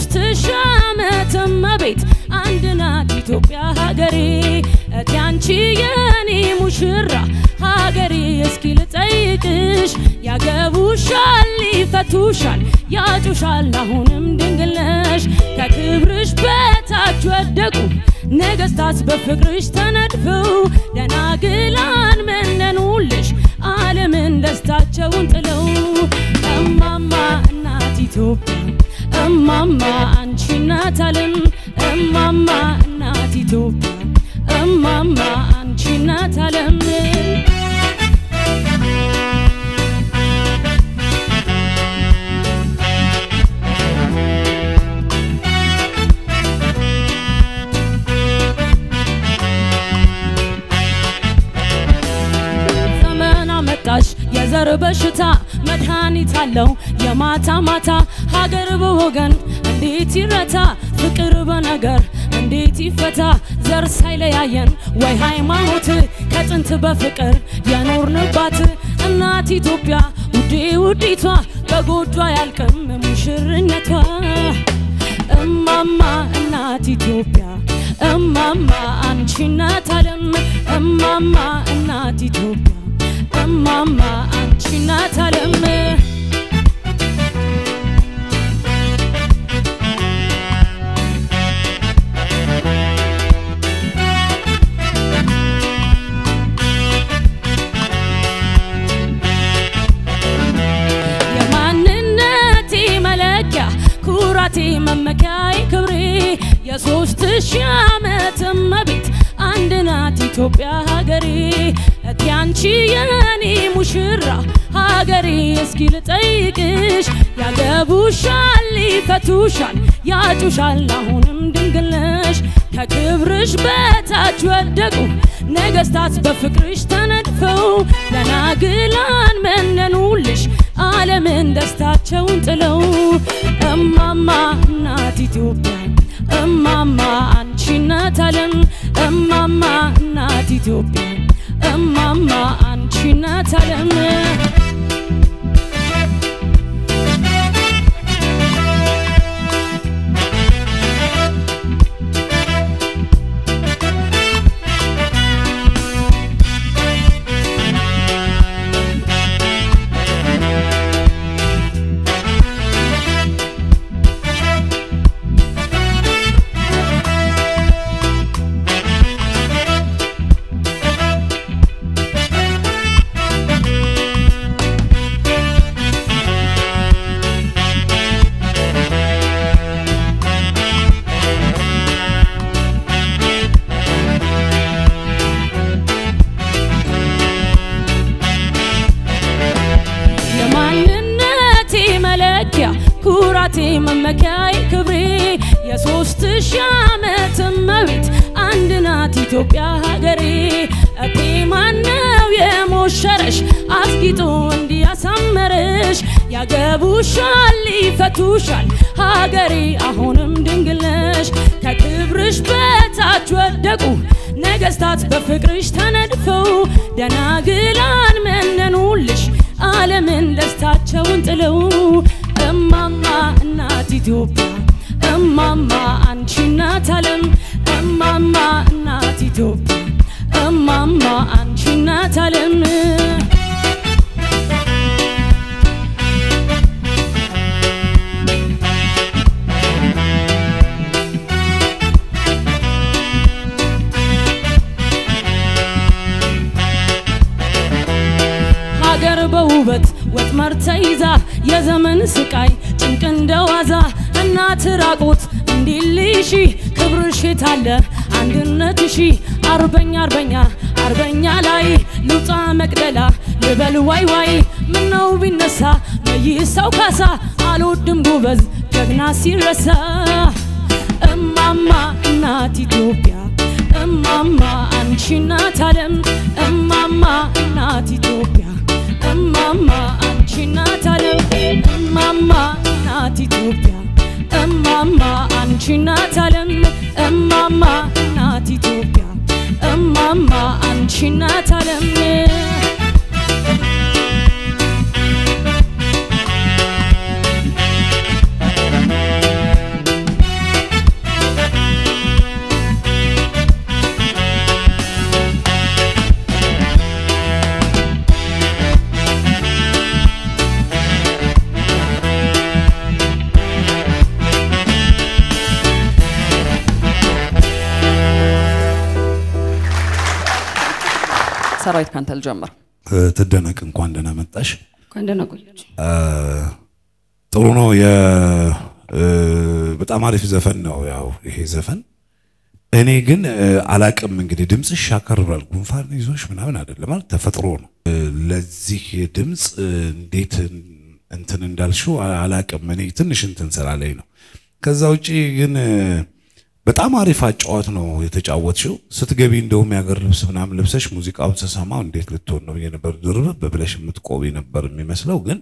ሶስት ሺህ ዓመት እመቤት አንድ ናት ኢትዮጵያ ሀገሬ። እቴ አንቺ የኔ ሙሽራ ሀገሬ። እስኪ ልጠይቅሽ ያገቡሻል ይፈቱሻል ያጩሻል። አሁንም ድንግል ነሽ። ከክብርሽ በታች ወደቁ ነገስታት በፍቅርሽ ተነድፈው ደናግላን መነኑልሽ። ዓለምን ደስታቸውን ጥለው እማማ እናት ኢትዮጵያ። እማማ አንቺ ዓለም እማማ እናት ኢትዮጵያ። እማማ አንቺ አመጣሽ የዘር በሽታ መድኃኒት አለው። የማታ ማታ ሀገር በወገን እንዴት ይረታ? ፍቅር በነገር እንዴት ይፈታ? ዘር ሳይለያየን ወይ ሃይማኖት ከጥንት በፍቅር የኖርንባት እናት ኢትዮጵያ። ውዴ ውዲቷ በጎጇ ያልቅም ሙሽርነቷ። እማማ እናት ኢትዮጵያ እማማ አንቺ እናት ዓለም እማማ እናት ኢትዮጵያ እማማ አንቺ የሶስት ሺህ ዓመት እመቤት አንድ ናት ኢትዮጵያ ሀገሬ። እቴ አንቺ የኔ ሙሽራ ሀገሬ። እስኪ ልጠይቅሽ ያገቡሻል ይፈቱሻል ያጩሻል። አሁንም ድንግል ነሽ። ከክብርሽ በታች ወደቁ ነገስታት በፍቅርሽ ተነድፈው ደናግላን መነኑልሽ ዓለምን ደስታቸውን ጥለው። እማማ ዓለም እማማ እናት ኢትዮጵያ እማማ አንቺ እናት መመኪያዬ ክብሬ የሶስት ሺህ ዓመት እመቤት አንድ ናት ኢትዮጵያ ሀገሬ። እቴ ማነው የሞሸረሽ? አስጊጦ እንዲያሳመረሽ ያገቡሻል ይፈቱሻል ሀገሬ። አሁንም ድንግል ነሽ። ከክብርሽ በታች ወደቁ ነገስታት በፍቅርሽ ተነድፈው ደናግላን መነኑልሽ። ዓለምን ደስታቸውን ጥለው ኢትዮጵያ እማማ አንቺ እናት ዓለም እማማ እናት ኢትዮጵያ እማማ አንቺ እናት ዓለም ወጥመር ተይዛ የዘመን ስቃይ ጭንቅ እንደዋዛ እናት ራቆት እንዲልሺ ክብርሽ የታለ? አንድነትሺ አርበኛ አርበኛ አርበኛ ላይ ልውጣ መቅደላ ልበል ዋይ ዋይ። ምነው ቢነሳ መይሳው ካሳ አልወድም ጎበዝ ጀግና ሲረሳ። እማማ እናት ኢትዮጵያ እማማ አንቺ እናት ዓለም እማማ እናት ኢትዮጵያ እማማ አንቺ እናት ዓለም እማማ እናት ኢትዮጵያ። እማማ አንቺ እናት ዓለም እማማ እናት ኢትዮጵያ። እማማ አንቺ እናት ሰራዊት ካንተ ልጀምር። ትደነቅ እንኳን ደህና መጣሽ። እንኳን ደህና ቆያችሁ። ጥሩ ነው። የ በጣም አሪፍ ዘፈን ነው። ያው ይሄ ዘፈን እኔ ግን አላቅም እንግዲህ ድምፅሽ ያከርራል። ጉንፋን ይዞሽ ምናምን አይደለም ማለት ተፈጥሮ ነው። ለዚህ ድምፅ እንዴት እንትን እንዳልሽው አላቅም። እኔ ትንሽ እንትን ስላለኝ ነው። ከዛ ውጪ ግን በጣም አሪፍ አጫዋት ነው የተጫወትሽው። ስትገቢ እንደውም የሀገር ልብስ ምናምን ልብሰሽ ሙዚቃውን ስሰማው እንዴት ልትሆን ነው ብዬ ነበር። ድርብ ብለሽ የምትቆቢ ነበር የሚመስለው፣ ግን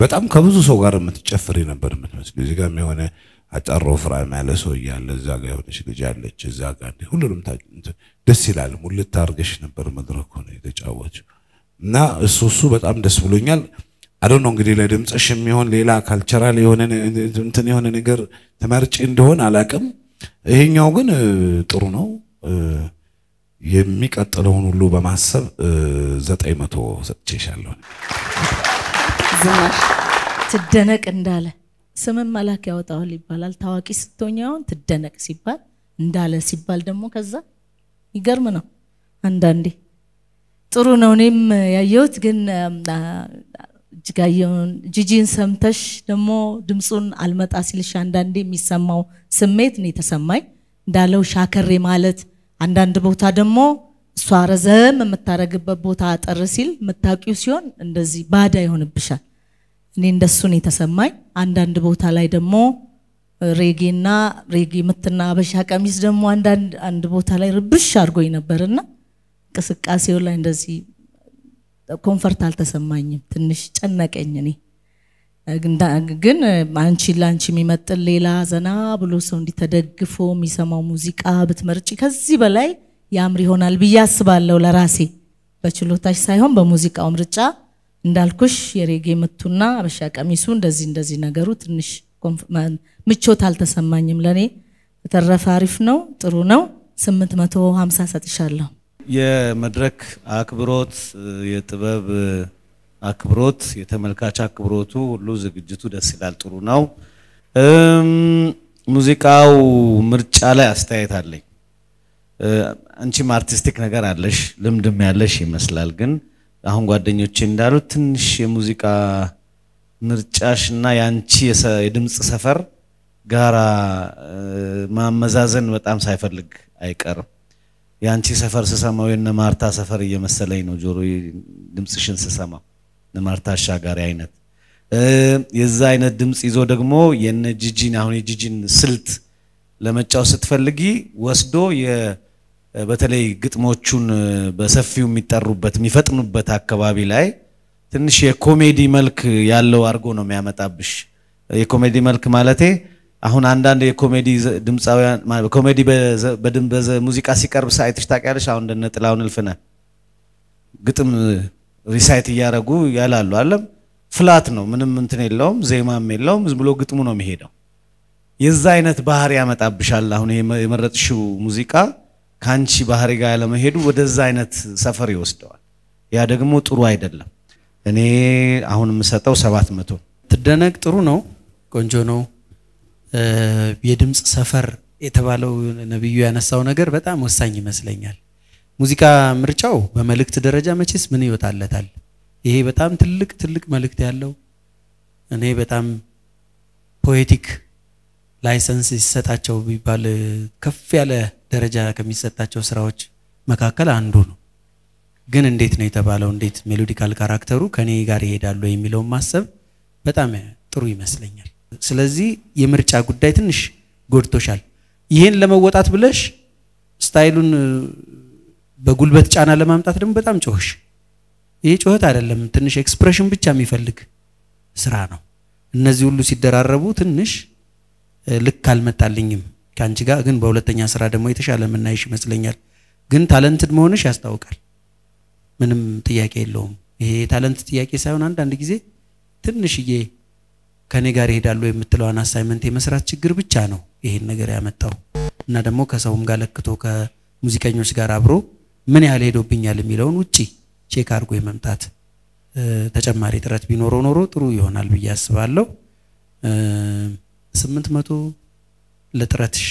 በጣም ከብዙ ሰው ጋር የምትጨፍሪ ነበር የምትመስለው። እዚህ ጋር የሆነ አጫሮ ፍራም ያለ ሰው እያለ እዛ ጋር የሆነች ልጅ አለች፣ እዛ ጋር ሁሉንም ደስ ይላል። ሙልት አድርገሽ ነበር መድረኩ ነው የተጫወትሽው እና እሱ እሱ በጣም ደስ ብሎኛል። አዶ ነው እንግዲህ ለድምፅሽ የሚሆን ሌላ ካልቸራል የሆነ እንትን የሆነ ነገር ተመርጭ እንደሆን አላቅም። ይሄኛው ግን ጥሩ ነው። የሚቀጥለውን ሁሉ በማሰብ ዘጠኝ መቶ ሰጥቼሻለሁ። ዝናሽ ትደነቅ እንዳለ ስምን መላክ ያወጣዋል ይባላል። ታዋቂ ስትሆኝ አሁን ትደነቅ ሲባል እንዳለ ሲባል ደግሞ ከዛ ይገርም ነው። አንዳንዴ ጥሩ ነው። እኔም ያየሁት ግን እጅጋየውን ጂጂን ሰምተሽ ደግሞ ድምፁን አልመጣ ሲልሽ አንዳንዴ የሚሰማው ስሜት ነው የተሰማኝ። እንዳለው ሻከሬ ማለት አንዳንድ ቦታ ደግሞ እሷ ረዘም የምታደርግበት ቦታ አጠር ሲል የምታውቂው ሲሆን እንደዚህ ባዳ ይሆንብሻል። እኔ እንደሱ ነው የተሰማኝ። አንዳንድ ቦታ ላይ ደግሞ ሬጌና ሬጌ ምትና አበሻ ቀሚስ ደግሞ አንዳንድ አንድ ቦታ ላይ ረበሽ አድርጎኝ ነበርና እንቅስቃሴው ላይ እንደዚህ comfort አልተሰማኝም። ትንሽ ጨነቀኝ። እኔ ግን አንቺ ለአንቺ የሚመጥን ሌላ ዘና ብሎ ሰው እንዲተደግፎ የሚሰማው ሙዚቃ ብትመርጪ ከዚህ በላይ ያምር ይሆናል ብዬ አስባለሁ። ለራሴ በችሎታሽ ሳይሆን በሙዚቃው ምርጫ እንዳልኩሽ የሬጌ ምቱና አበሻ ቀሚሱ እንደዚህ እንደዚህ ነገሩ ትንሽ ምቾት አልተሰማኝም ለእኔ። በተረፈ አሪፍ ነው፣ ጥሩ ነው። 850 ሰጥሻለሁ። የመድረክ አክብሮት፣ የጥበብ አክብሮት፣ የተመልካች አክብሮቱ ሁሉ ዝግጅቱ ደስ ይላል፣ ጥሩ ነው። ሙዚቃው ምርጫ ላይ አስተያየት አለኝ። አንቺም አርቲስቲክ ነገር አለሽ፣ ልምድም ያለሽ ይመስላል። ግን አሁን ጓደኞቼ እንዳሉት ትንሽ የሙዚቃ ምርጫሽ እና የአንቺ የድምፅ ሰፈር ጋራ ማመዛዘን በጣም ሳይፈልግ አይቀርም። የአንቺ ሰፈር ስሰማው የነ ማርታ ሰፈር እየመሰለኝ ነው ጆሮ ድምፅሽን ስሰማው ማርታ አሻጋሪ አይነት የዛ አይነት ድምፅ ይዞ ደግሞ የነ ጂጂን አሁን የጂጂን ስልት ለመጫወት ስትፈልጊ ወስዶ በተለይ ግጥሞቹን በሰፊው የሚጠሩበት የሚፈጥኑበት አካባቢ ላይ ትንሽ የኮሜዲ መልክ ያለው አድርጎ ነው የሚያመጣብሽ። የኮሜዲ መልክ ማለቴ አሁን አንዳንድ የኮሜዲ ድምፃውያን ኮሜዲ ሙዚቃ ሲቀርብ ሳይትሽ ታውቂያለሽ። አሁን እንደነ ጥላሁን እልፍነህ ግጥም recite እያደረጉ ያላሉ አለም flat ነው፣ ምንም እንትን የለውም፣ ዜማም የለውም፣ ዝም ብሎ ግጥሙ ነው የሚሄደው። የዛ አይነት ባህሪ ያመጣብሻል። አሁን የመረጥሽው ሙዚቃ ከአንቺ ባህሪ ጋር ያለመሄዱ ወደዛ አይነት ሰፈር ይወስደዋል። ያ ደግሞ ጥሩ አይደለም። እኔ አሁን የምሰጠው ሰባት መቶ ትደነቅ ጥሩ ነው፣ ቆንጆ ነው። የድምፅ ሰፈር የተባለው ነብዩ ያነሳው ነገር በጣም ወሳኝ ይመስለኛል። ሙዚቃ ምርጫው በመልእክት ደረጃ መቼስ ምን ይወጣለታል? ይሄ በጣም ትልቅ ትልቅ መልእክት ያለው እኔ በጣም poetic license ሲሰጣቸው ቢባል ከፍ ያለ ደረጃ ከሚሰጣቸው ስራዎች መካከል አንዱ ነው። ግን እንዴት ነው የተባለው? እንዴት melodical character ኡ ከኔ ጋር ይሄዳሉ የሚለውን ማሰብ በጣም ጥሩ ይመስለኛል። ስለዚህ የምርጫ ጉዳይ ትንሽ ጎድቶሻል። ይህን ለመወጣት ብለሽ style ኡን በጉልበት ጫና ለማምጣት ደግሞ በጣም ጮህሽ። ይሄ ጩኸት አይደለም፣ ትንሽ expression ብቻ የሚፈልግ ስራ ነው። እነዚህ ሁሉ ሲደራረቡ ትንሽ ልክ አልመጣልኝም ከአንቺ ጋር። ግን በሁለተኛ ስራ ደግሞ የተሻለ የምናይሽ ይመስለኛል። ግን talented መሆንሽ ያስታውቃል። ምንም ጥያቄ የለውም። ይሄ የ talent ጥያቄ ሳይሆን አንዳንድ ጊዜ ትንሽዬ ከኔ ጋር ይሄዳሉ የምትለዋን assignment የመስራት ችግር ብቻ ነው ይሄን ነገር ያመጣው እና ደግሞ ከሰውም ጋር ለክቶ ከሙዚቀኞች ጋር አብሮ ምን ያህል ሄዶብኛል የሚለውን ውጪ check አድርጎ የመምጣት ተጨማሪ ጥረት ቢኖረው ኖሮ ጥሩ ይሆናል ብዬ አስባለሁ። ስምንት መቶ ለጥረትሽ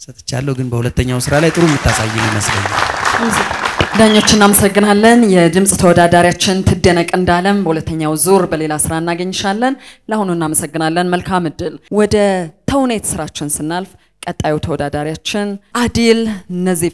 ሰጥቻለሁ፣ ግን በሁለተኛው ስራ ላይ ጥሩ የምታሳይን ይመስለኛል። ዳኞች እናመሰግናለን። የድምፅ ተወዳዳሪያችን ትደነቅ እንዳለም በሁለተኛው ዙር በሌላ ስራ እናገኝሻለን። ለአሁኑ እናመሰግናለን። መልካም እድል። ወደ ተውኔት ስራችን ስናልፍ ቀጣዩ ተወዳዳሪያችን አዲል ነዚፍ